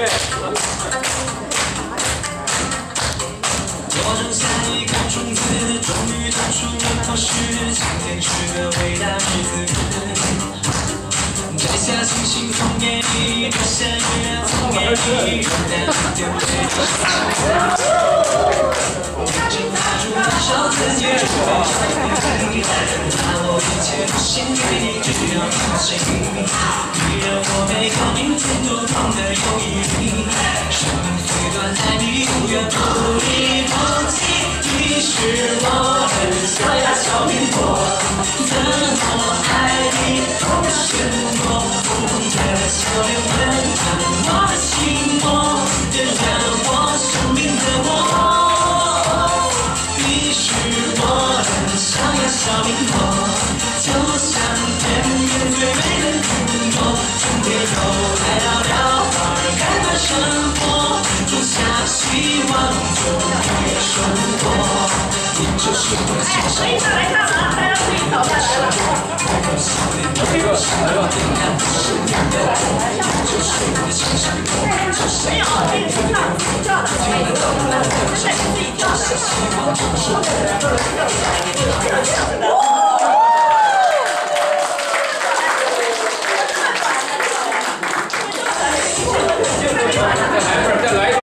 我种下一颗种子，终于长出了果实。今天是个伟大日子，摘下星星送给你，摘下月亮送给你，让那天对你请拿出多少自己，把我一切都献给你，只要相信，你让我每个明天都痛得有。爱你永远不离不弃。你是我的小呀小苹果，怎么爱你都是我，不同的笑脸温暖我的心窝，点燃我生命的火。你是我的小呀小苹果，就像天边最美的望，种育生活。你就是我的小小可以上来看了，大家可以倒下来了。没有，这个是上自己叫的，可以，这是自己叫的。